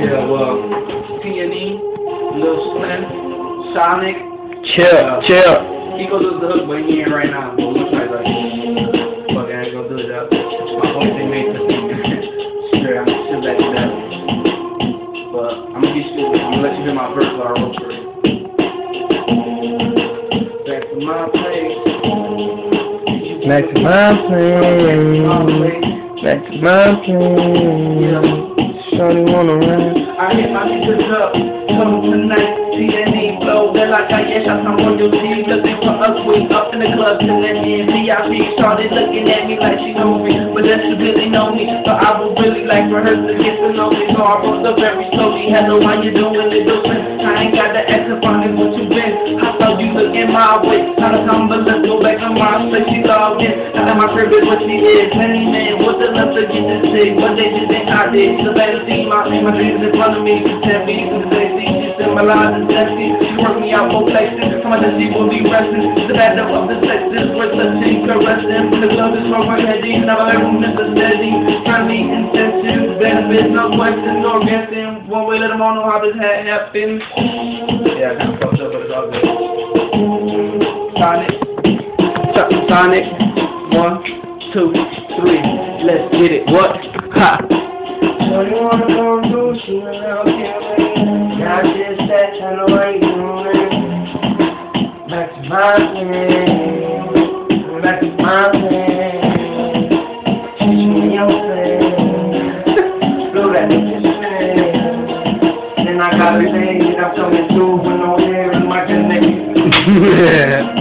Yeah, well, T&E, Lil Slim, Sonic. Chill, uh, chill. He goes to the hook, but he ain't right now. But looks like like, fuck, I ain't gonna do that. My homie they made the thing. Straight, I'm still back to that. But I'm gonna be stupid. I'm gonna let you do my verse while I roll for it. Back to my place. Back to My place. Back to my place. Shorty wanna ride. I hit my niggas up, come tonight, T&E flow, they're like I guess I'm on your team, looking for us, we up in the club, chillin' in VIP, started looking at me like she know me, but then she really know me, so I would really like for her to get to know me, so I wrote up very slowly, hello, how you doing, little friend, I ain't got the ask looking my way, to come, but let's go back to my place, she logged in, I got my crib is what she is, penny man, what the love to get this sick, what they just think I did, the better see my, my dreams in front of me, tell me, they see, she symbolize and sexy, she work me out both places, come on, she will be resting, the bad of the sexes, we're touching, caressing, the glove is from her head, now everyone is a steady, friendly, incentive, benefits, no question, no guessing, one way, let them all know how this had happened. Yeah, I kind of fucked up, but it's all good. Sonic, So- Sonic, one, two, three, let's get it, what? Ha! Shorty wanna go do, she around killing. Not just that, I know I ain't doing. Back to my place. Back to my place. Teach me your place. Blow that bitch Then I got a thing, I'm coming through with no hair in my connect.